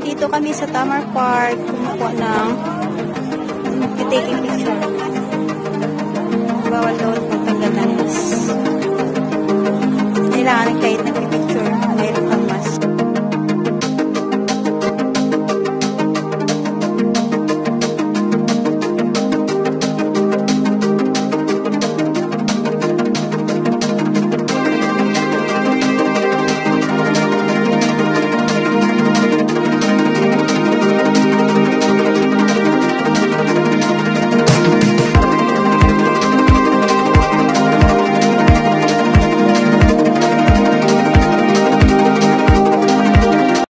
Dito kami sa Tamar Park, kumukuha ng taking picture. Bawal daw pagtanggal ng is. Kailangan kahit nagpipicture.